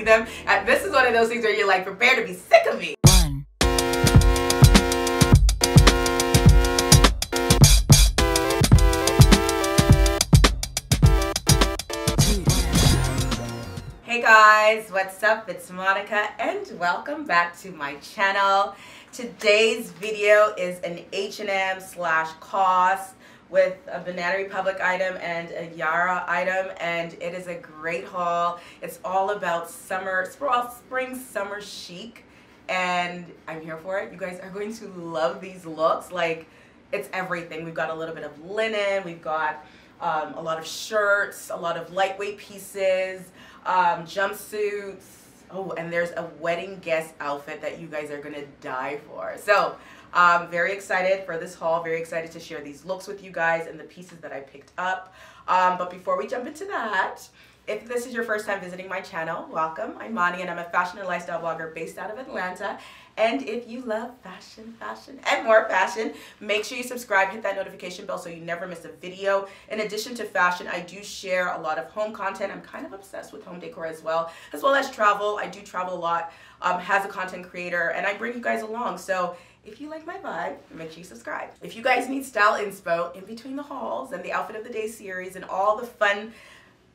see them. And this is one of those things where you're like, prepare to be sick of me. Hey guys, what's up? It's Monica and welcome back to my channel. Today's video is an H&M slash COS with a Banana Republic item and a Yara item and it is a great haul. It's all about summer, spring summer chic and I'm here for it. You guys are going to love these looks. Like it's everything. We've got a little bit of linen, we've got um, a lot of shirts, a lot of lightweight pieces, um, jumpsuits. Oh, and there's a wedding guest outfit that you guys are gonna die for. So, um, very excited for this haul. Very excited to share these looks with you guys and the pieces that I picked up. Um, but before we jump into that, if this is your first time visiting my channel, welcome. I'm Moni and I'm a fashion and lifestyle blogger based out of Atlanta. And if you love fashion, fashion, and more fashion, make sure you subscribe, hit that notification bell so you never miss a video. In addition to fashion, I do share a lot of home content. I'm kind of obsessed with home decor as well, as well as travel. I do travel a lot um, as a content creator, and I bring you guys along. So if you like my vibe, make sure you subscribe. If you guys need style inspo in between the hauls and the outfit of the day series and all the fun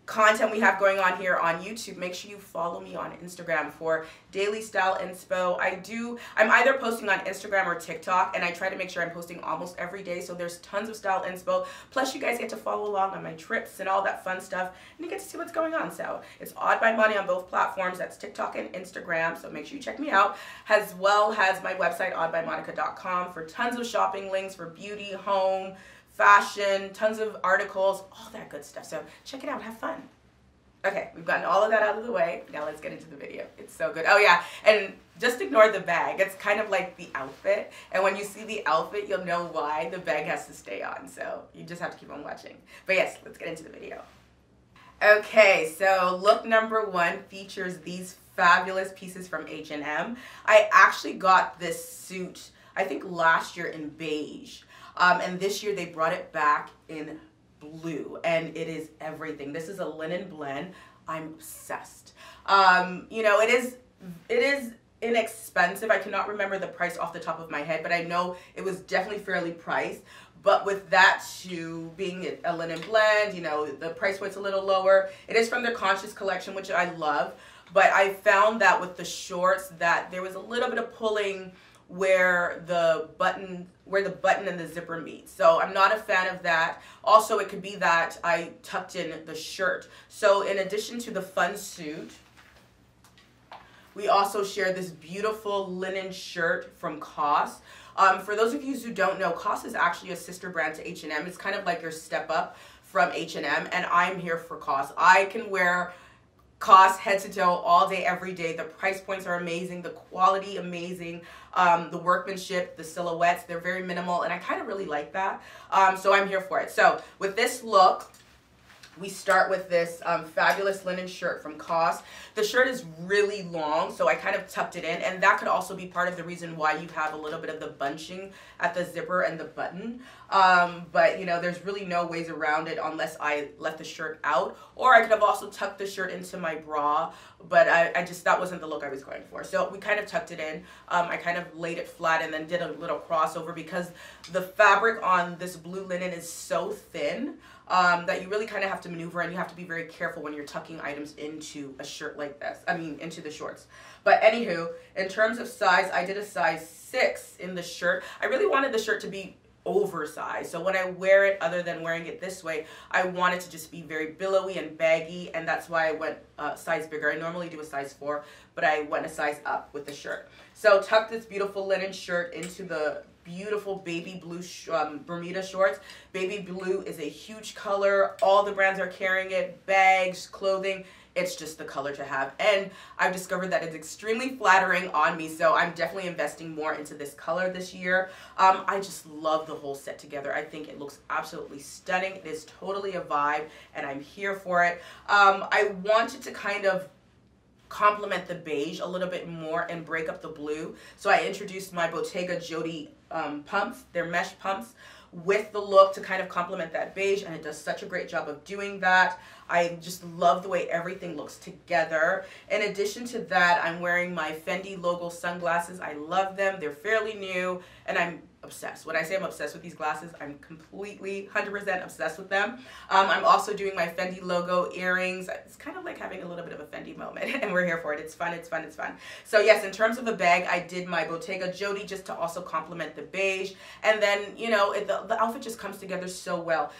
content we have going on here on YouTube, make sure you follow me on Instagram for daily style inspo. I do, I'm either posting on Instagram or TikTok, and I try to make sure I'm posting almost every day, so there's tons of style inspo. Plus, you guys get to follow along on my trips and all that fun stuff, and you get to see what's going on. So, it's Awed by Moni on both platforms. That's TikTok and Instagram, so make sure you check me out, as well as my website, awedbymonica.com, for tons of shopping links for beauty, home, fashion, tons of articles, all that good stuff. So check it out, have fun. Okay, we've gotten all of that out of the way. Now let's get into the video. It's so good. Oh yeah, and just ignore the bag. It's kind of like the outfit. And when you see the outfit, you'll know why the bag has to stay on. So you just have to keep on watching. But yes, let's get into the video. Okay, so look number one features these fabulous pieces from H&M. I actually got this suit, I think last year in beige. Um, and this year they brought it back in blue and it is everything. This is a linen blend. I'm obsessed. Um, you know, it is, it is inexpensive. I cannot remember the price off the top of my head, but I know it was definitely fairly priced. But with that shoe being a linen blend, you know, the price point's a little lower. It is from their Conscious collection, which I love. But I found that with the shorts that there was a little bit of pulling where the button where the button and the zipper meet. So I'm not a fan of that. Also, it could be that I tucked in the shirt. So in addition to the fun suit, we also share this beautiful linen shirt from COS. Um, for those of you who don't know, COS is actually a sister brand to H&M. It's kind of like your step up from H&M, and I'm here for COS. I can wear COS head to toe all day every day. The price points are amazing the quality amazing. Um, the workmanship the silhouettes they're very minimal and i kind of really like that. Um, so i'm here for it. So with this look we start with this um, fabulous linen shirt from COS. The shirt is really long, so I kind of tucked it in, and that could also be part of the reason why you have a little bit of the bunching at the zipper and the button. Um, but, you know, there's really no ways around it unless I left the shirt out, or I could have also tucked the shirt into my bra, but I, I just, that wasn't the look I was going for. So we kind of tucked it in. Um, I kind of laid it flat and then did a little crossover because the fabric on this blue linen is so thin um, that you really kind of have to maneuver and you have to be very careful when you're tucking items into a shirt like this. I mean, into the shorts. But anywho, in terms of size, I did a size 6 in the shirt. I really wanted the shirt to be oversized. So when I wear it, other than wearing it this way, I want it to just be very billowy and baggy, and that's why I went uh, size bigger. I normally do a size 4, but I went a size up with the shirt. So tuck this beautiful linen shirt into the beautiful baby blue sh um, Bermuda shorts. Baby blue is a huge color. All the brands are carrying it. Bags, clothing. It's just the color to have. And I've discovered that it's extremely flattering on me. So I'm definitely investing more into this color this year. Um, I just love the whole set together. I think it looks absolutely stunning. It is totally a vibe and I'm here for it. Um, I wanted to kind of complement the beige a little bit more and break up the blue. So I introduced my Bottega Jodie um, pumps, they're mesh pumps with the look to kind of complement that beige and it does such a great job of doing that. I just love the way everything looks together. In addition to that, I'm wearing my Fendi logo sunglasses. I love them. They're fairly new and I'm obsessed. When I say I'm obsessed with these glasses, I'm completely 100% obsessed with them. Um, I'm also doing my Fendi logo earrings. It's kind of like having a little bit of a Fendi moment and we're here for it. It's fun, it's fun, it's fun. So yes, in terms of a bag, I did my Bottega Jodie just to also complement the beige. And then, you know, it, the, the outfit just comes together so well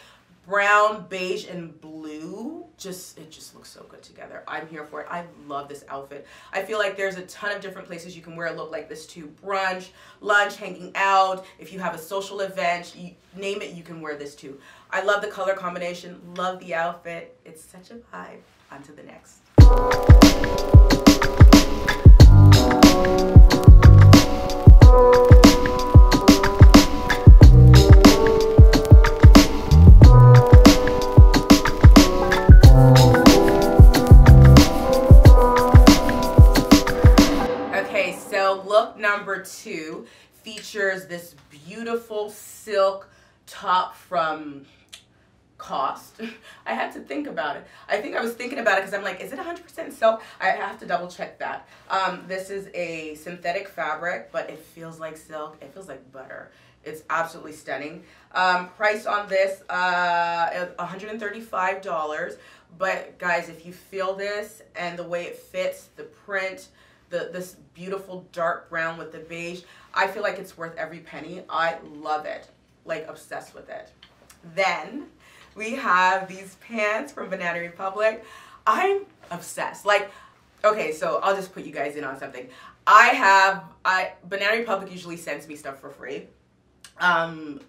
brown, beige, and blue. Just it just looks so good together. I'm here for it. I love this outfit. I feel like there's a ton of different places you can wear a look like this to. Brunch, lunch, hanging out. If you have a social event, you, name it, you can wear this too. I love the color combination. Love the outfit. It's such a vibe. On to the next. Features this beautiful silk top from COS. I had to think about it. I think I was thinking about it because I'm like, is it 100% silk? I have to double check that. Um, this is a synthetic fabric, but it feels like silk. It feels like butter. It's absolutely stunning. Um, price on this, uh, $135. But guys, if you feel this and the way it fits, the print, the this beautiful dark brown with the beige. I feel like it's worth every penny. I love it. Like obsessed with it. Then we have these pants from Banana Republic. I'm obsessed. Like, okay, so I'll just put you guys in on something. I have I Banana Republic usually sends me stuff for free. Um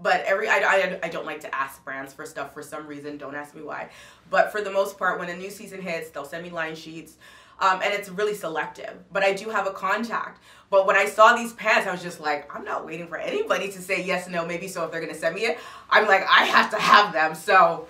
but every I, I, I don't like to ask brands for stuff for some reason don't ask me why but for the most part when a new season hits they'll send me line sheets um, and it's really selective. But I do have a contact. But when I saw these pants, I was just like, I'm not waiting for anybody to say yes, no, maybe so if they're gonna send me it. I'm like, I have to have them. So,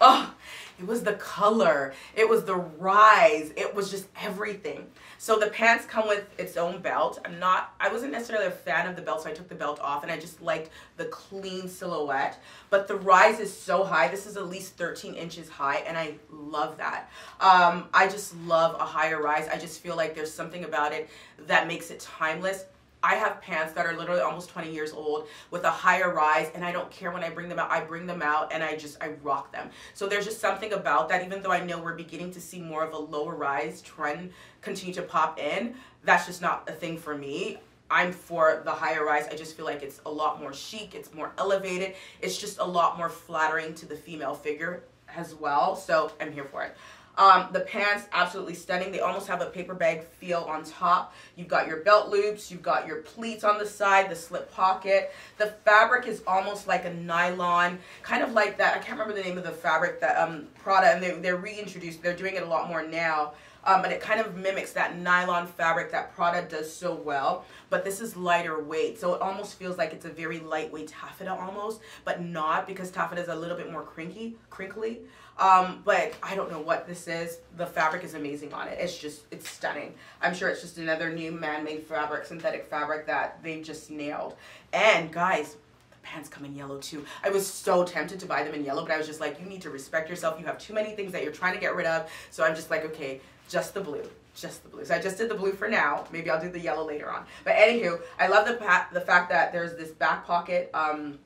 oh, it was the color, it was the rise, it was just everything. So the pants come with its own belt. I'm not, I wasn't necessarily a fan of the belt, so I took the belt off and I just liked the clean silhouette. But the rise is so high. This is at least 13 inches high and I love that. Um, I just love a higher rise. I just feel like there's something about it that makes it timeless. I have pants that are literally almost 20 years old with a higher rise and I don't care when I bring them out. I bring them out and I just, I rock them. So there's just something about that, even though I know we're beginning to see more of a lower rise trend continue to pop in, that's just not a thing for me. I'm for the higher rise. I just feel like it's a lot more chic. It's more elevated. It's just a lot more flattering to the female figure as well. So I'm here for it. Um, the pants, absolutely stunning. They almost have a paper bag feel on top. You've got your belt loops, you've got your pleats on the side, the slip pocket. The fabric is almost like a nylon, kind of like that. I can't remember the name of the fabric that um, Prada, and they, they're reintroduced. They're doing it a lot more now. Um, but it kind of mimics that nylon fabric that Prada does so well. But this is lighter weight, so it almost feels like it's a very lightweight taffeta almost, but not because taffeta is a little bit more crinkly. crinkly. Um, but I don't know what this is. The fabric is amazing on it. It's just, it's stunning. I'm sure it's just another new man-made fabric, synthetic fabric that they just nailed. And guys, the pants come in yellow too. I was so tempted to buy them in yellow, but I was just like, you need to respect yourself. You have too many things that you're trying to get rid of. So I'm just like, okay, just the blue just the blue. So I just did the blue for now. Maybe I'll do the yellow later on. But anywho, I love the the fact that there's this back pocket, um,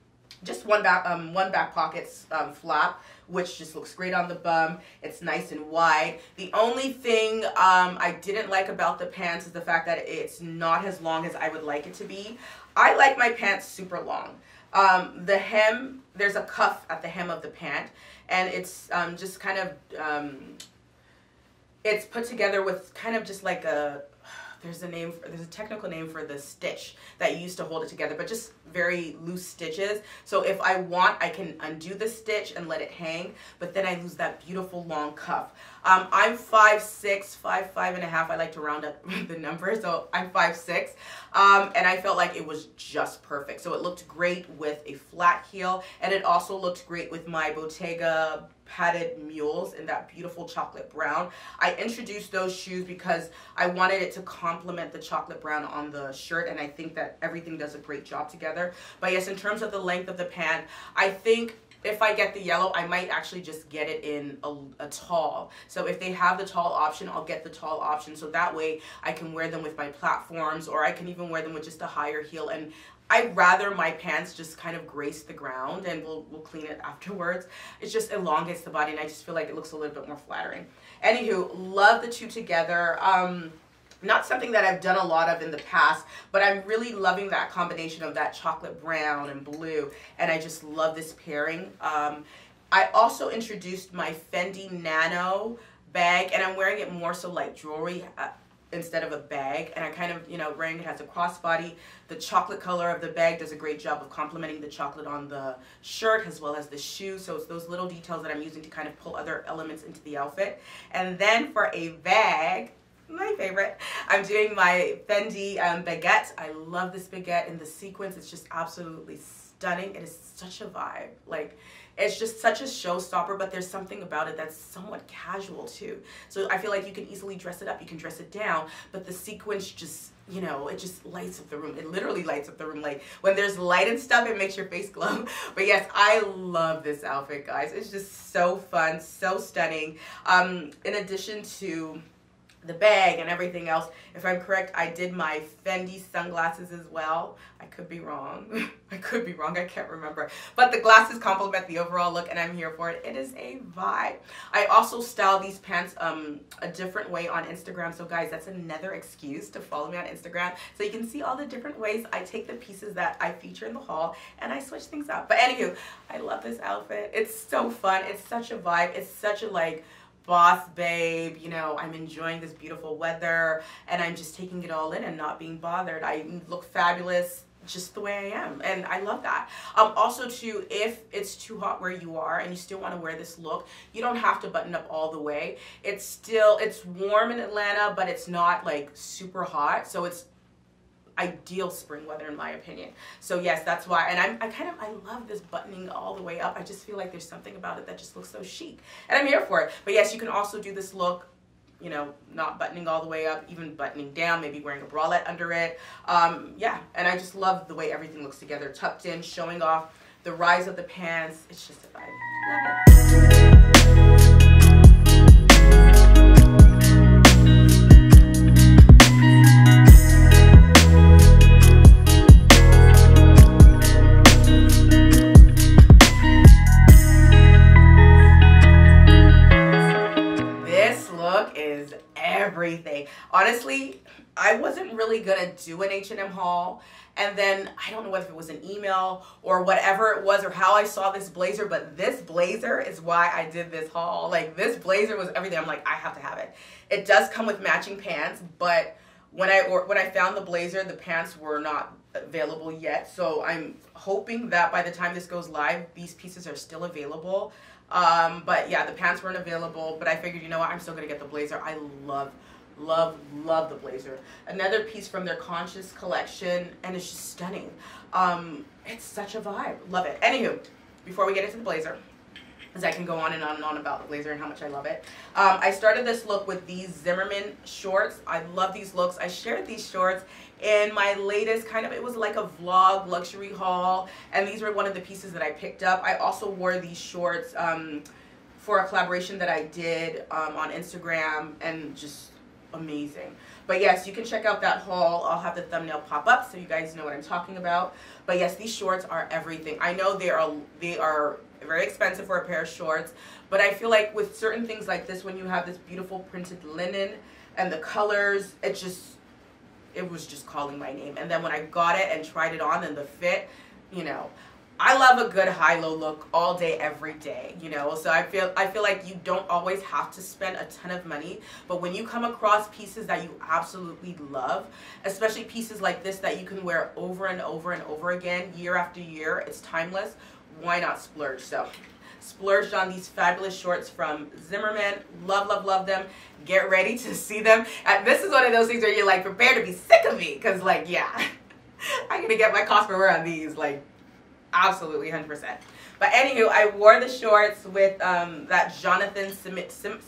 just one back um, one back pocket um, flap which just looks great on the bum. It's nice and wide. The only thing um, I didn't like about the pants is the fact that it's not as long as I would like it to be. I like my pants super long. Um, the hem, there's a cuff at the hem of the pant, and it's um, just kind of, um, it's put together with kind of just like a, there's a name for, there's a technical name for the stitch that you use to hold it together but just very loose stitches. So if I want I can undo the stitch and let it hang but then I lose that beautiful long cuff um, I'm five six five five and a half I like to round up the number so I'm five six um, and I felt like it was just perfect so it looked great with a flat heel and it also looked great with my Bottega padded mules in that beautiful chocolate brown. I introduced those shoes because I wanted it to complement the chocolate brown on the shirt and I think that everything does a great job together. But yes, in terms of the length of the pant, I think if I get the yellow, I might actually just get it in a, a, tall. So if they have the tall option, I'll get the tall option. So that way I can wear them with my platforms or I can even wear them with just a higher heel. And I'd rather my pants just kind of grace the ground and we'll, we'll clean it afterwards. It just elongates the body and I just feel like it looks a little bit more flattering. Anywho, love the two together. Um, not something that I've done a lot of in the past, but I'm really loving that combination of that chocolate brown and blue, and I just love this pairing. Um, I also introduced my Fendi Nano bag, and I'm wearing it more so like jewelry uh, instead of a bag, and I kind of, you know, wearing it as a crossbody. The chocolate color of the bag does a great job of complementing the chocolate on the shirt as well as the shoe, so it's those little details that I'm using to kind of pull other elements into the outfit. And then for a bag, my favorite. I'm doing my Fendi um, baguette. I love this baguette in the sequence. It's just absolutely stunning. It is such a vibe. Like, it's just such a showstopper, but there's something about it that's somewhat casual too. So I feel like you can easily dress it up, you can dress it down, but the sequence just, you know, it just lights up the room. It literally lights up the room. Like when there's light and stuff, it makes your face glow. But yes, I love this outfit, guys. It's just so fun, so stunning. Um, in addition to the bag and everything else. If I'm correct, I did my Fendi sunglasses as well. I could be wrong. I could be wrong. I can't remember. But the glasses complement the overall look and I'm here for it. It is a vibe. I also style these pants um, a different way on Instagram. So guys, that's another excuse to follow me on Instagram. So you can see all the different ways I take the pieces that I feature in the haul and I switch things up. But anywho, I love this outfit. It's so fun. It's such a vibe. It's such a like, boss babe, you know, I'm enjoying this beautiful weather and I'm just taking it all in and not being bothered. I look fabulous just the way I am and I love that. Um, also too, if it's too hot where you are and you still want to wear this look, you don't have to button up all the way. It's still, it's warm in Atlanta, but it's not like super hot. So it's ideal spring weather in my opinion. So yes, that's why. And I'm, I kind of, I love this buttoning all the way up. I just feel like there's something about it that just looks so chic. And I'm here for it. But yes, you can also do this look you know, not buttoning all the way up, even buttoning down, maybe wearing a bralette under it. Um, yeah, and I just love the way everything looks together, tucked in, showing off the rise of the pants. It's just a vibe. Love it. Honestly, I wasn't really gonna do an H&M haul and then I don't know whether it was an email or whatever it was or how I saw this blazer, but this blazer is why I did this haul. Like this blazer was everything. I'm like, I have to have it. It does come with matching pants, but when I or when I found the blazer, the pants were not available yet. So I'm hoping that by the time this goes live, these pieces are still available. Um, but yeah, the pants weren't available, but I figured, you know what, I'm still gonna get the blazer. I love, love, love the blazer. Another piece from their Conscious collection, and it's just stunning. Um, it's such a vibe. Love it. Anywho, before we get into the blazer, as I can go on and on and on about the blazer and how much I love it. Um, I started this look with these Zimmermann shorts. I love these looks. I shared these shorts in my latest kind of, it was like a vlog luxury haul. And these were one of the pieces that I picked up. I also wore these shorts um, for a collaboration that I did um, on Instagram and just amazing. But yes, you can check out that haul. I'll have the thumbnail pop up so you guys know what I'm talking about. But yes, these shorts are everything. I know they are they are very expensive for a pair of shorts, but I feel like with certain things like this, when you have this beautiful printed linen and the colors, it just it was just calling my name. And then when I got it and tried it on and the fit, you know, I love a good high-low look all day, every day, you know. So I feel I feel like you don't always have to spend a ton of money, but when you come across pieces that you absolutely love, especially pieces like this that you can wear over and over and over again, year after year, it's timeless. Why not splurge? So splurged on these fabulous shorts from Zimmermann. Love, love, love them. Get ready to see them. And this is one of those things where you're like, prepare to be sick of me. Because, like, yeah, I'm going to get my cost per wear on these. Like, absolutely 100%. But anywho, I wore the shorts with um, that Jonathan Sim, Sim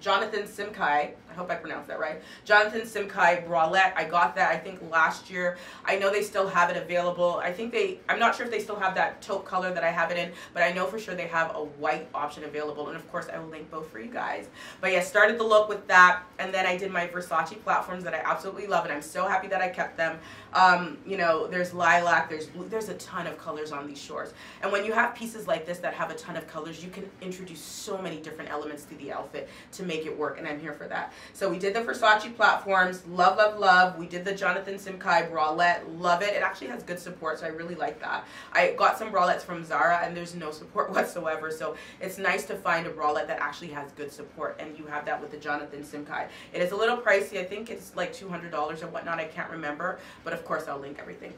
Jonathan Simkhai. I hope I pronounced that right. Jonathan Simkhai bralette. I got that I think last year. I know they still have it available. I think they I'm not sure if they still have that taupe color that I have it in, but I know for sure they have a white option available. And of course I will link both for you guys. But yeah, started the look with that and then I did my Versace platforms that I absolutely love and I'm so happy that I kept them. Um, you know, there's lilac, there's blue, there's a ton of colors on these shorts. And when you have pieces like this that have a ton of colors, you can introduce so many different elements to the outfit to make it work and I'm here for that. So we did the Versace platforms, love, love, love. We did the Jonathan Simkhai bralette, love it. It actually has good support, so I really like that. I got some bralettes from Zara and there's no support whatsoever, so it's nice to find a bralette that actually has good support, and you have that with the Jonathan Simkhai. It is a little pricey. I think it's like $200 or whatnot. I can't remember, but of course I'll link everything.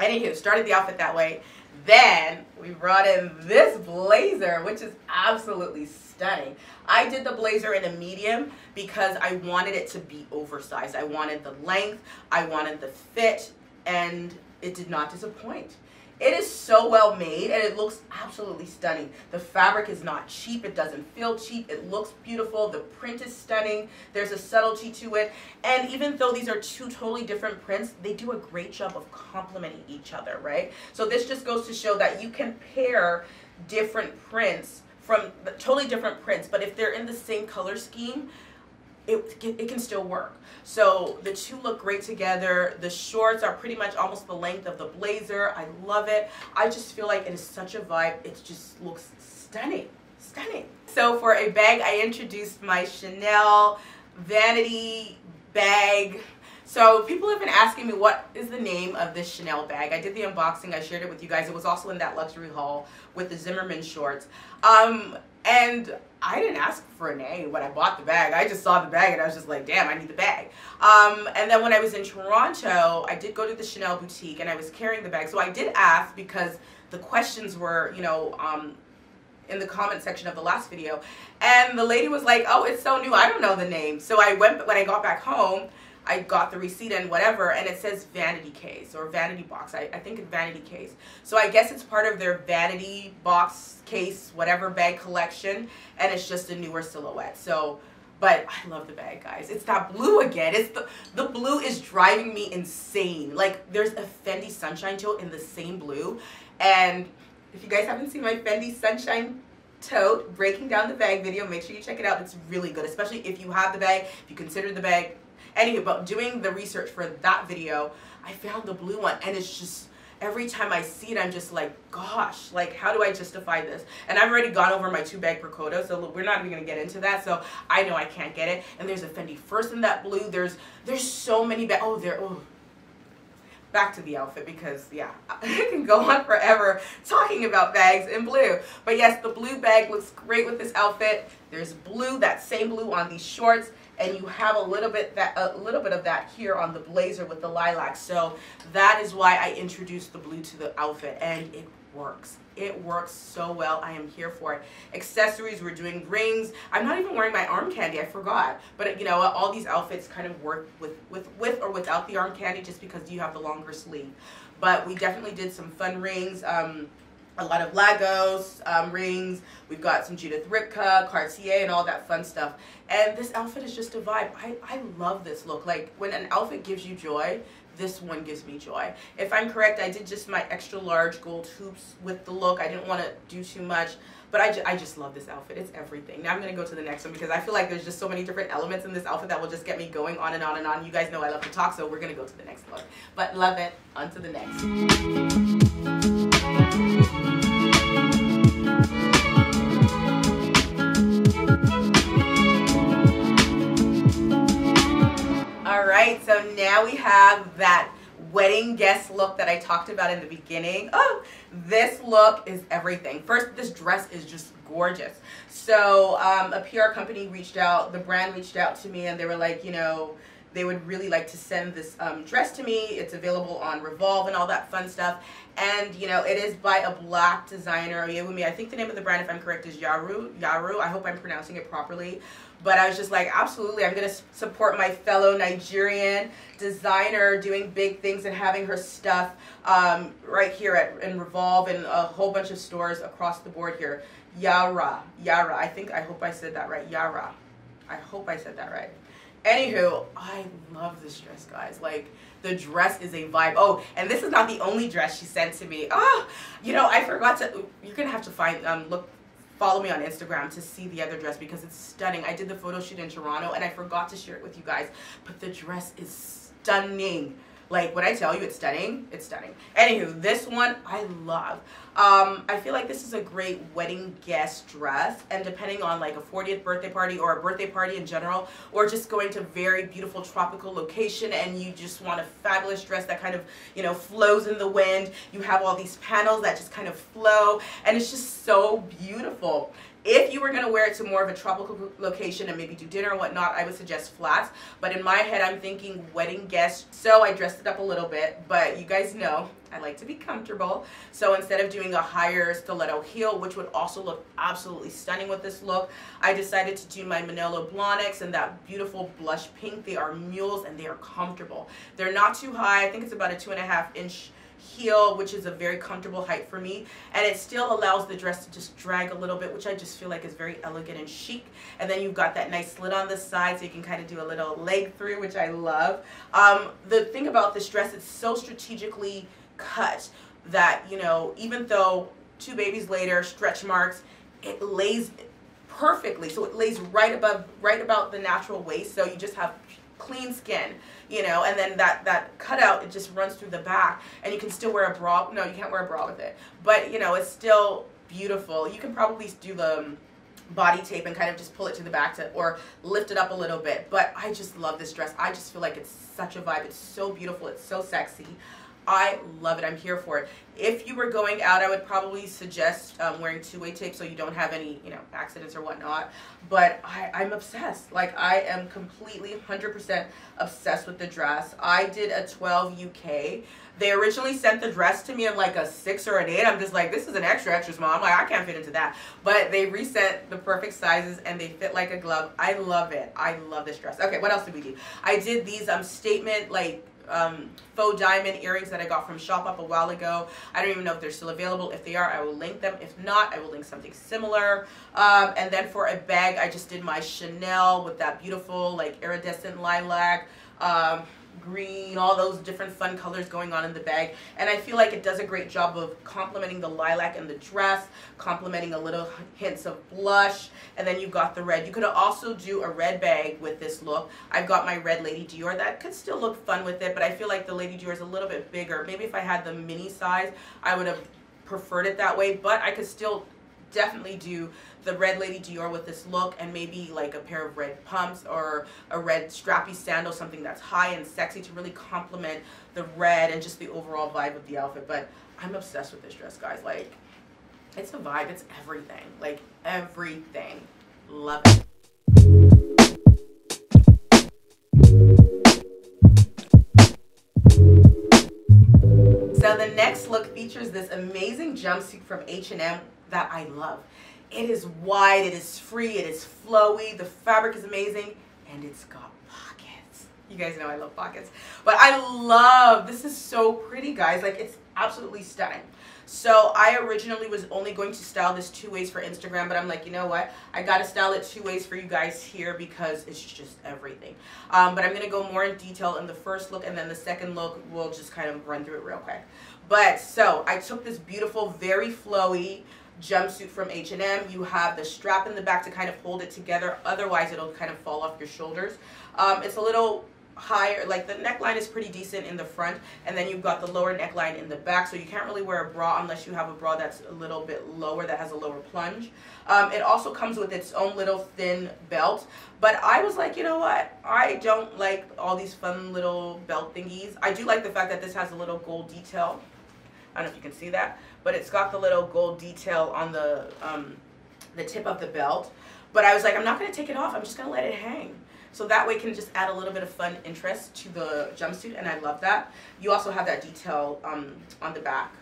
Anywho, started the outfit that way. Then we brought in this blazer, which is absolutely stunning. I did the blazer in a medium because I wanted it to be oversized. I wanted the length, I wanted the fit, and it did not disappoint. It is so well made and it looks absolutely stunning. The fabric is not cheap. It doesn't feel cheap. It looks beautiful. The print is stunning. There's a subtlety to it. And even though these are two totally different prints, they do a great job of complementing each other, right? So this just goes to show that you can pair different prints from totally different prints, but if they're in the same color scheme, it, it can still work. So the two look great together. The shorts are pretty much almost the length of the blazer. I love it. I just feel like it is such a vibe. It just looks stunning, stunning. So for a bag, I introduced my Chanel vanity bag. So people have been asking me what is the name of this Chanel bag. I did the unboxing. I shared it with you guys. It was also in that luxury haul with the Zimmermann shorts. Um, and I didn't ask for a name when I bought the bag. I just saw the bag and I was just like, damn, I need the bag. Um, and then when I was in Toronto, I did go to the Chanel boutique and I was carrying the bag. So I did ask because the questions were, you know, um, in the comment section of the last video. And the lady was like, oh, it's so new. I don't know the name. So I went, when I got back home, I got the receipt and whatever, and it says vanity case or vanity box. I, I think it's vanity case. So I guess it's part of their vanity box case, whatever bag collection, and it's just a newer silhouette. So, but I love the bag, guys. It's that blue again. It's the the blue is driving me insane. Like there's a Fendi Sunshine tote in the same blue, and if you guys haven't seen my Fendi Sunshine tote breaking down the bag video make sure you check it out it's really good especially if you have the bag if you consider the bag Anyway, but doing the research for that video, I found the blue one and it's just, every time I see it, I'm just like, gosh, like how do I justify this? And I've already gone over my two bag Percoda, so we're not even gonna get into that. So I know I can't get it. And there's a Fendi First in that blue. There's there's so many bags. Oh, there. Oh, back to the outfit because yeah, I can go on forever talking about bags in blue. But yes, the blue bag looks great with this outfit. There's blue, that same blue on these shorts and you have a little bit that a little bit of that here on the blazer with the lilac. So that is why I introduced the blue to the outfit and it works. It works so well. I am here for it. Accessories, we're doing rings. I'm not even wearing my arm candy. I forgot. But you know, all these outfits kind of work with with with or without the arm candy just because you have the longer sleeve. But we definitely did some fun rings. Um, a lot of Lagos um, rings. We've got some Judith Ripka, Cartier, and all that fun stuff. And this outfit is just a vibe. I, I love this look. Like, when an outfit gives you joy, this one gives me joy. If I'm correct, I did just my extra large gold hoops with the look. I didn't want to do too much, but I, ju I just love this outfit. It's everything. Now I'm going to go to the next one because I feel like there's just so many different elements in this outfit that will just get me going on and on and on. You guys know I love to talk, so we're going to go to the next look. But love it. On to the next. Right, so now we have that wedding guest look that I talked about in the beginning. Oh, this look is everything. First, this dress is just gorgeous. So um, a PR company reached out, the brand reached out to me and they were like, you know, they would really like to send this um, dress to me. It's available on Revolve and all that fun stuff. And, you know, it is by a black designer, Oyewumi. I think the name of the brand, if I'm correct, is Yaru. Yaru. I hope I'm pronouncing it properly. But I was just like, absolutely, I'm going to support my fellow Nigerian designer doing big things and having her stuff um, right here at in Revolve and a whole bunch of stores across the board here. Yara. Yara. I think, I hope I said that right. Yara. I hope I said that right. Anywho, I love this dress, guys. Like, the dress is a vibe. Oh, and this is not the only dress she sent to me. Oh, you know, I forgot to. You're gonna have to find um look follow me on Instagram to see the other dress because it's stunning. I did the photo shoot in Toronto and I forgot to share it with you guys, but the dress is stunning. Like when I tell you it's stunning, it's stunning. Anywho, this one I love. Um, I feel like this is a great wedding guest dress and depending on like a 40th birthday party or a birthday party in general or just going to very beautiful tropical location and you just want a fabulous dress that kind of, you know, flows in the wind. You have all these panels that just kind of flow and it's just so beautiful. If you were going to wear it to more of a tropical location and maybe do dinner or whatnot, I would suggest flats. But in my head, I'm thinking wedding guest. So I dressed it up a little bit. But you guys know I like to be comfortable. So instead of doing a higher stiletto heel, which would also look absolutely stunning with this look, I decided to do my Manolo Blahniks in that beautiful blush pink. They are mules and they are comfortable. They're not too high. I think it's about a two and a half inch heel, which is a very comfortable height for me. And it still allows the dress to just drag a little bit, which I just feel like is very elegant and chic. And then you've got that nice slit on the side, so you can kind of do a little leg through, which I love. Um, the thing about this dress, it's so strategically cut that, you know, even though two babies later, stretch marks, it lays perfectly. So it lays right above, right about the natural waist. So you just have clean skin, you know, and then that, that cutout, it just runs through the back and you can still wear a bra. No, you can't wear a bra with it, but you know, it's still beautiful. You can probably do the um, body tape and kind of just pull it to the back to, or lift it up a little bit. But I just love this dress. I just feel like it's such a vibe. It's so beautiful. It's so sexy. I love it. I'm here for it. If you were going out, I would probably suggest um, wearing two-way tape so you don't have any, you know, accidents or whatnot. But I, I'm obsessed. Like, I am completely 100% obsessed with the dress. I did a 12 UK. They originally sent the dress to me in like a six or an eight. I'm just like, this is an extra, extra small. I'm like, I can't fit into that. But they reset the perfect sizes and they fit like a glove. I love it. I love this dress. Okay, what else did we do? I did these um statement like um, faux diamond earrings that I got from Shopbop a while ago. I don't even know if they're still available. If they are, I will link them. If not, I will link something similar. Um, and then for a bag, I just did my Chanel with that beautiful like iridescent lilac. Um, green, all those different fun colors going on in the bag. And I feel like it does a great job of complementing the lilac and the dress, complementing a little hints of blush, and then you've got the red. You could also do a red bag with this look. I've got my red Lady Dior. That could still look fun with it, but I feel like the Lady Dior is a little bit bigger. Maybe if I had the mini size, I would have preferred it that way, but I could still definitely do the red Lady Dior with this look and maybe like a pair of red pumps or a red strappy sandal, something that's high and sexy to really complement the red and just the overall vibe of the outfit. But I'm obsessed with this dress, guys. Like, it's a vibe. It's everything. Like, everything. Love it. So the next look features this amazing jumpsuit from H&M that I love. It is wide, it is free, it is flowy, the fabric is amazing, and it's got pockets. You guys know I love pockets. But I love, this is so pretty, guys. Like, it's absolutely stunning. So I originally was only going to style this two ways for Instagram, but I'm like, you know what? I got to style it two ways for you guys here because it's just everything. Um, but I'm going to go more in detail in the first look and then the second look, we'll just kind of run through it real quick. But so I took this beautiful, very flowy, jumpsuit from H&M. You have the strap in the back to kind of hold it together. Otherwise, it'll kind of fall off your shoulders. Um, it's a little higher, like the neckline is pretty decent in the front, and then you've got the lower neckline in the back, so you can't really wear a bra unless you have a bra that's a little bit lower, that has a lower plunge. Um, it also comes with its own little thin belt, but I was like, you know what, I don't like all these fun little belt thingies. I do like the fact that this has a little gold detail. I don't know if you can see that, but it's got the little gold detail on the, um, the tip of the belt. But I was like, I'm not to take it off. I'm just to let it hang. So that way can just add a little bit of fun interest to the jumpsuit, and I love that. You also have that detail um, on the back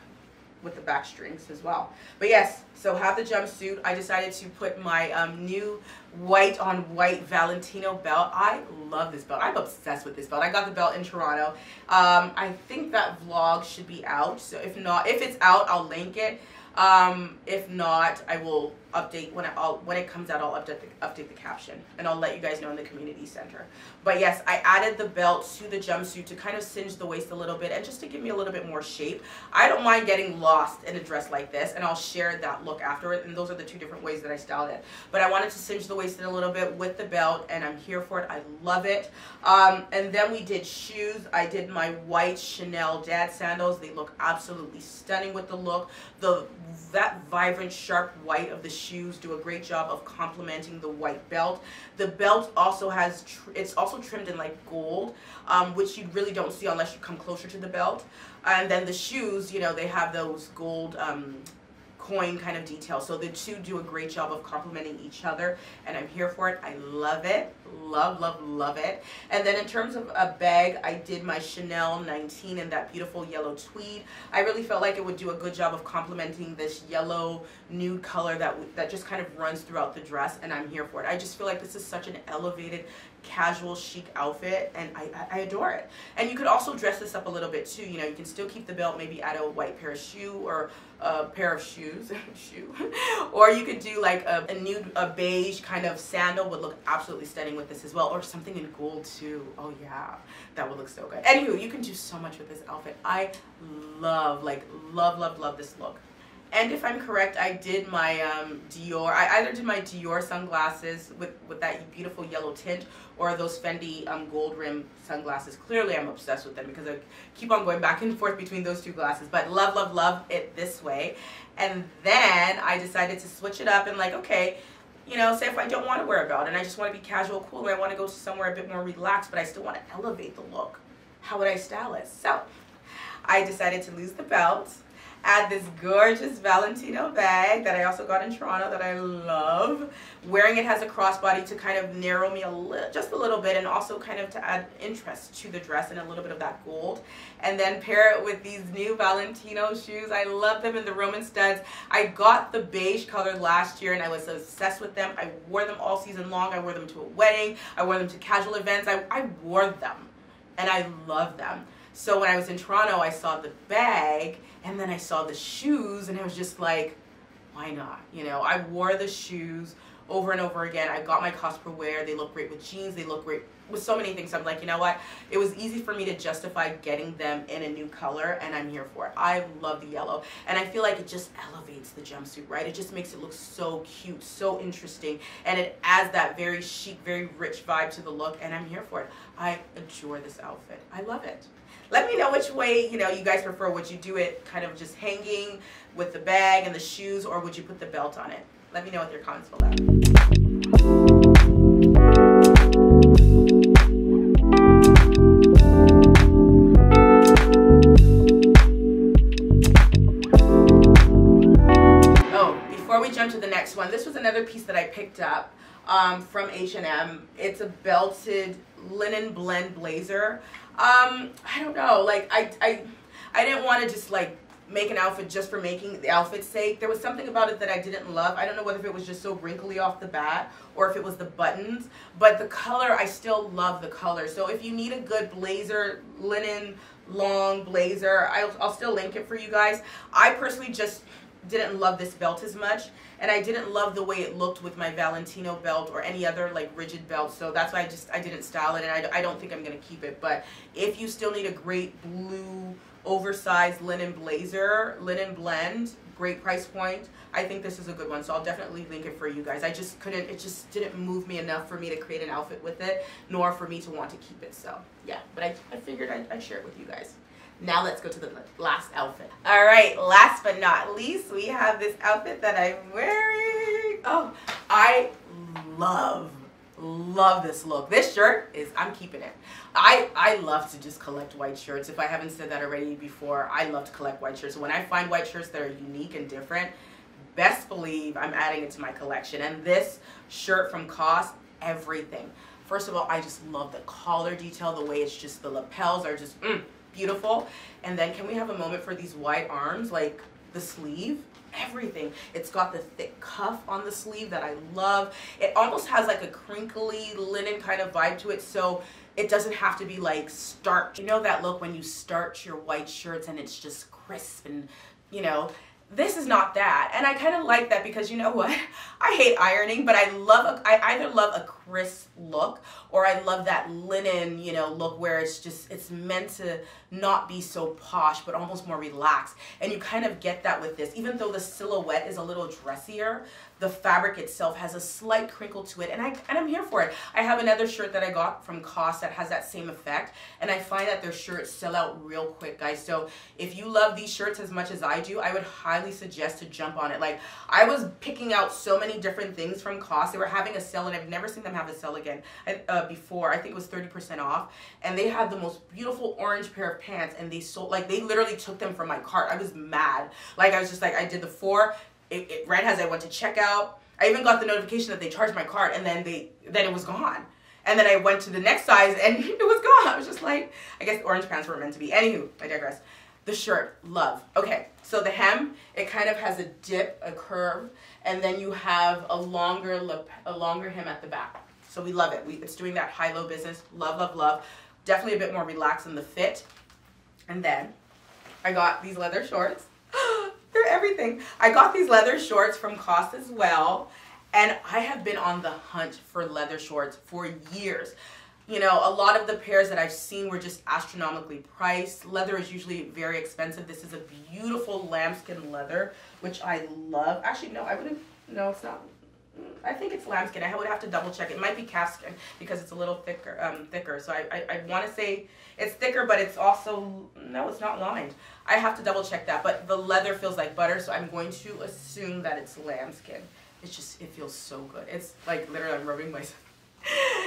with the back strings as well. But yes, so have the jumpsuit. I decided to put my um, new white on white Valentino belt. I love this belt. I'm obsessed with this belt. I got the belt in Toronto. Um, I think that vlog should be out. So if not, if it's out, I'll link it. Um, if not, I will update when it when it comes out. I'll update the, update the caption, and I'll let you guys know in the community center. But yes, I added the belt to the jumpsuit to kind of cinch the waist a little bit and just to give me a little bit more shape. I don't mind getting lost in a dress like this, and I'll share that look afterward. And those are the two different ways that I styled it. But I wanted to cinch the waist in a little bit with the belt, and I'm here for it. I love it. Um, and then we did shoes. I did my white Chanel dad sandals. They look absolutely stunning with the look. The that vibrant, sharp white of the shoes do a great job of complementing the white belt. The belt also has, it's also trimmed in like gold, um, which you really don't see unless you come closer to the belt. And then the shoes, you know, they have those gold um, coin kind of detail. So the two do a great job of complementing each other and I'm here for it. I love it. Love, love, love it. And then in terms of a bag, I did my Chanel 19 in that beautiful yellow tweed. I really felt like it would do a good job of complementing this yellow nude color that, that just kind of runs throughout the dress and I'm here for it. I just feel like this is such an elevated casual chic outfit and I, I adore it. And you could also dress this up a little bit too. You know, you can still keep the belt, maybe add a white pair of shoe or a pair of shoes, shoe, or you could do like a, a nude, a beige kind of sandal would look absolutely stunning with this as well, or something in gold too. Oh yeah, that would look so good. Anywho, you can do so much with this outfit. I love, like, love, love, love this look. And if I'm correct, I did my um, Dior. I either did my Dior sunglasses with, with that beautiful yellow tint or those Fendi um, gold rim sunglasses. Clearly, I'm obsessed with them because I keep on going back and forth between those two glasses. But love, love, love it this way. And then I decided to switch it up and like, okay, you know, say if I don't want to wear a belt and I just want to be casual, cool, and I want to go somewhere a bit more relaxed, but I still want to elevate the look. How would I style it? So I decided to lose the belt add this gorgeous Valentino bag that I also got in Toronto that I love. Wearing it has a crossbody to kind of narrow me a little, just a little bit and also kind of to add interest to the dress and a little bit of that gold. And then pair it with these new Valentino shoes. I love them in the Roman studs. I got the beige color last year and I was obsessed with them. I wore them all season long. I wore them to a wedding. I wore them to casual events. I, I wore them and I love them. So when I was in Toronto, I saw the bag and then I saw the shoes and I was just like, why not? You know, I wore the shoes over and over again. I got my cost per wear. They look great with jeans. They look great with so many things. I'm like, you know what? It was easy for me to justify getting them in a new color and I'm here for it. I love the yellow and I feel like it just elevates the jumpsuit, right? It just makes it look so cute, so interesting and it adds that very chic, very rich vibe to the look and I'm here for it. I adore this outfit. I love it. Let me know which way, you know, you guys prefer. Would you do it kind of just hanging with the bag and the shoes or would you put the belt on it? Let me know with your comments below. Oh, before we jump to the next one, this was another piece that I picked up um, from H&M. It's a belted linen blend blazer. Um, I don't know. Like I, I, I didn't want to just like make an outfit just for making the outfit's sake. There was something about it that I didn't love. I don't know whether if it was just so wrinkly off the bat or if it was the buttons, but the color, I still love the color. So if you need a good blazer, linen, long blazer, I'll, I'll still link it for you guys. I personally just didn't love this belt as much and I didn't love the way it looked with my Valentino belt or any other like rigid belt so that's why I just I didn't style it and I, I don't think I'm gonna keep it. But if you still need a great blue oversized linen blazer linen blend great price point I think this is a good one. So I'll definitely link it for you guys. I just couldn't it just didn't move me enough for me to create an outfit with it nor for me to want to keep it so yeah. But I, I figured I'd, I'd share it with you guys now let's go to the last outfit. All right, last but not least, we have this outfit that I'm wearing. Oh, I love, love this look. This shirt is, I'm keeping it. I, I love to just collect white shirts. If I haven't said that already before, I love to collect white shirts. When I find white shirts that are unique and different, best believe I'm adding it to my collection. And this shirt from COS, everything. First of all, I just love the collar detail, the way it's just, the lapels are just, mm, beautiful. And then can we have a moment for these white arms, like the sleeve? everything. It's got the thick cuff on the sleeve that I love. It almost has like a crinkly linen kind of vibe to it. So it doesn't have to be like starch. You know that look when you starch your white shirts and it's just crisp and you know, this is not that. And I kind of like that because you know what? I hate ironing, but I love, a, I either love a crisp look or I love that linen, you know, look where it's just, it's meant to not be so posh, but almost more relaxed. And you kind of get that with this. Even though the silhouette is a little dressier, the fabric itself has a slight crinkle to it and I and I'm here for it. I have another shirt that I got from COS that has that same effect and I find that their shirts sell out real quick guys. So if you love these shirts as much as I do, I would highly suggest to jump on it. Like I was picking out so many different things from COS. They were having a sale and I've never seen them have a sale again uh, before. I think it was 30% off and they had the most beautiful orange pair of pants and they sold like they literally took them from my cart. I was mad. Like I was just like I did the four it, it right as I went to checkout. I even got the notification that they charged my card and then they then it was gone. And then I went to the next size and it was gone. I was just like, I guess orange pants were meant to be. Anywho, I digress. The shirt, love. Okay, so the hem, it kind of has a dip, a curve, and then you have a longer lip, a longer hem at the back. So we love it. We, it's doing that high-low business. Love, love, love. Definitely a bit more relaxed in the fit. And then I got these leather shorts. They're everything. I got these leather shorts from COS as well. And I have been on the hunt for leather shorts for years. You know, a lot of the pairs that I've seen were just astronomically priced. Leather is usually very expensive. This is a beautiful lambskin leather, which I love. Actually, no, I wouldn't, no, it's not. I think it's lambskin. I would have to double check. It might be calfskin because it's a little thicker. Um, thicker. So I, I, I want to say it's thicker, but it's also no, it's not lined. I have to double check that. But the leather feels like butter, so I'm going to assume that it's lambskin. It's just it feels so good. It's like literally I'm rubbing myself.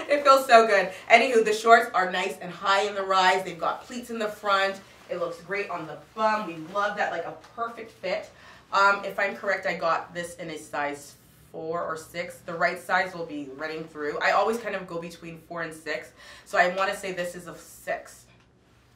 it feels so good. Anywho, the shorts are nice and high in the rise. They've got pleats in the front. It looks great on the bum. We love that, like a perfect fit. Um, if I'm correct, I got this in a size four or six. The right size will be running through. I always kind of go between four and six. So I want to say this is a six.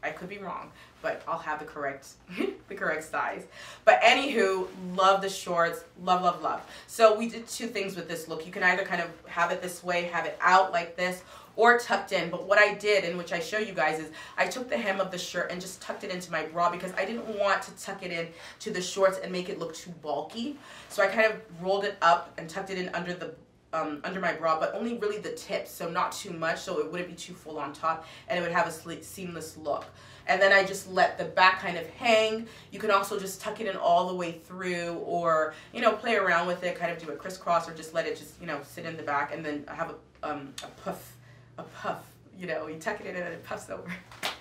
I could be wrong, but I'll have the correct the correct size. But anywho, love the shorts, love, love, love. So we did two things with this look. You can either kind of have it this way, have it out like this, or tucked in. But what I did, and which I show you guys, is I took the hem of the shirt and just tucked it into my bra because I didn't want to tuck it in to the shorts and make it look too bulky. So I kind of rolled it up and tucked it in under the um, under my bra, but only really the tips, so not too much, so it wouldn't be too full on top, and it would have a seamless look. And then I just let the back kind of hang. You can also just tuck it in all the way through, or you know, play around with it, kind of do a crisscross, or just let it just you know sit in the back, and then have a um, a puff a puff. You know, you tuck it in and it puffs over.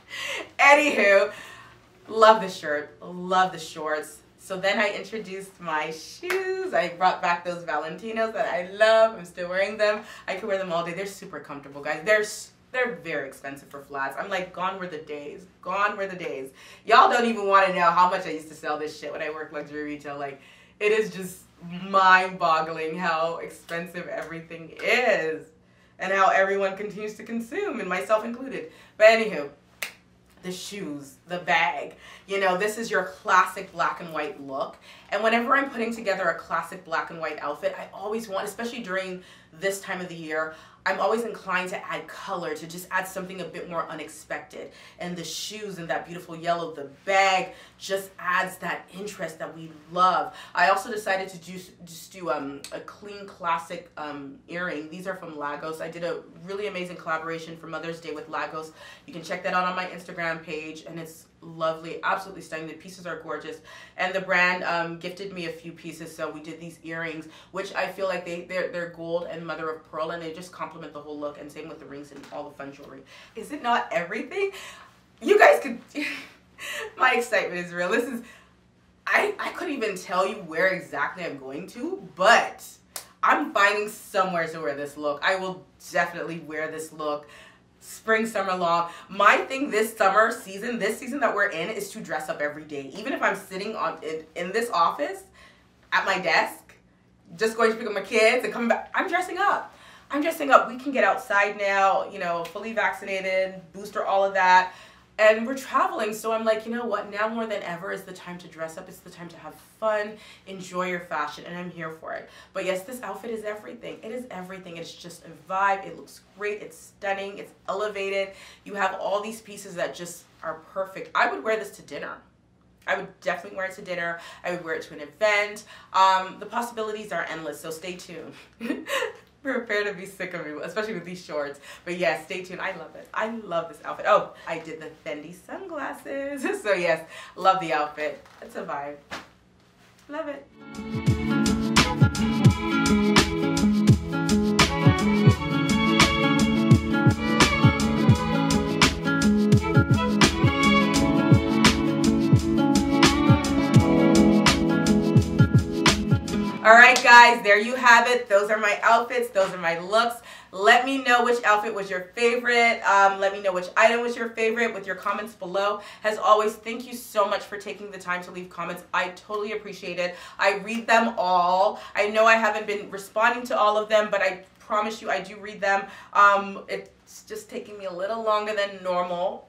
Anywho, love the shirt, love the shorts. So then I introduced my shoes. I brought back those Valentinos that I love. I'm still wearing them. I can wear them all day. They're super comfortable, guys. They're they're very expensive for flats. I'm like, gone were the days. Gone were the days. Y'all don't even want to know how much I used to sell this shit when I worked luxury retail. Like, it is just mind-boggling how expensive everything is and how everyone continues to consume, and myself included. But anywho, the shoes, the bag. You know, this is your classic black and white look. And whenever I'm putting together a classic black and white outfit, I always want, especially during this time of the year, I'm always inclined to add color, to just add something a bit more unexpected. And the shoes and that beautiful yellow, the bag just adds that interest that we love. I also decided to just, just do um, a clean classic um, earring. These are from Lagos. I did a really amazing collaboration for Mother's Day with Lagos. You can check that out on my Instagram page and it's lovely, absolutely stunning. The pieces are gorgeous. And the brand um, gifted me a few pieces, so we did these earrings, which I feel like they, they're, they're gold and mother of pearl, and they just complement the whole look, and same with the rings and all the fun jewelry. Is it not everything? You guys could... my excitement is real. This is... I, I couldn't even tell you where exactly I'm going to, but I'm finding somewhere to wear this look. I will definitely wear this look spring, summer long. My thing this summer season, this season that we're in, is to dress up every day. Even if I'm sitting on in, in this office at my desk, just going to pick up my kids and coming back, I'm dressing up. I'm dressing up. We can get outside now, you know, fully vaccinated, booster, all of that and we're traveling so i'm like you know what? Now more than ever is the time to dress up. It's the time to have fun. Enjoy your fashion and i'm here for it. But yes this outfit is everything. It is everything. It's just a vibe. It looks great. It's stunning. It's elevated. You have all these pieces that just are perfect. I would wear this to dinner. I would definitely wear it to dinner. I would wear it to an event. Um, the possibilities are endless, so stay tuned. Prepare to be sick of me, especially with these shorts. But yes, stay tuned. I love it. I love this outfit. Oh, I did the Fendi sunglasses. So yes, love the outfit. It's a vibe. Love it. All right, guys, there you have it. Those are my outfits. Those are my looks. Let me know which outfit was your favorite. Um, let me know which item was your favorite with your comments below. As always, thank you so much for taking the time to leave comments. I totally appreciate it. I read them all. I know I haven't been responding to all of them, but I promise you I do read them. Um, it's just taking me a little longer than normal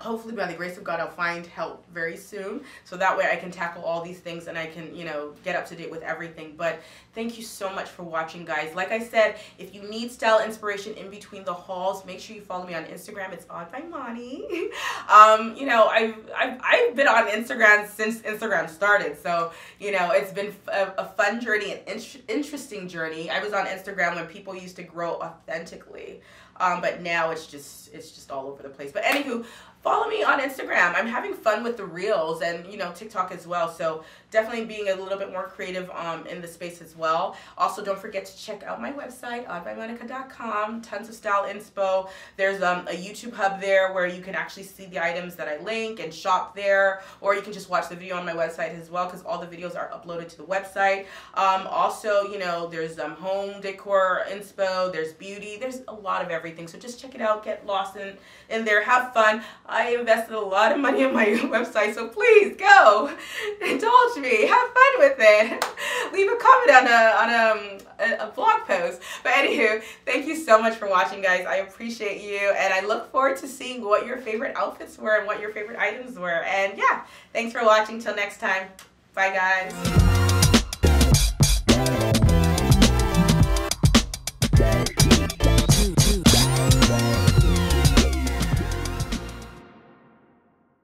hopefully by the grace of God, I'll find help very soon. So that way I can tackle all these things and I can, you know, get up to date with everything. But thank you so much for watching, guys. Like I said, if you need style inspiration in between the hauls, make sure you follow me on Instagram. It's Awed by Moni. um, you know, I've, I've, I've been on Instagram since Instagram started. So, you know, it's been a, a fun journey, an in interesting journey. I was on Instagram when people used to grow authentically. Um, but now it's just it's just all over the place. But anywho, follow me on Instagram. I'm having fun with the reels and you know TikTok as well. So definitely being a little bit more creative um, in the space as well. Also, don't forget to check out my website, awedbymonica.com. Tons of style inspo. There's um, a YouTube hub there where you can actually see the items that I link and shop there, or you can just watch the video on my website as well because all the videos are uploaded to the website. Um, also, you know, there's um, home decor inspo. There's beauty. There's a lot of everything. So just check it out. Get lost in in there. Have fun. I invested a lot of money on my website, so please go indulge me. Have fun with it. Leave a comment on a on a, um, a, a blog post. But anywho, thank you so much for watching, guys. I appreciate you, and I look forward to seeing what your favorite outfits were and what your favorite items were. And yeah, thanks for watching. Till next time. Bye, guys.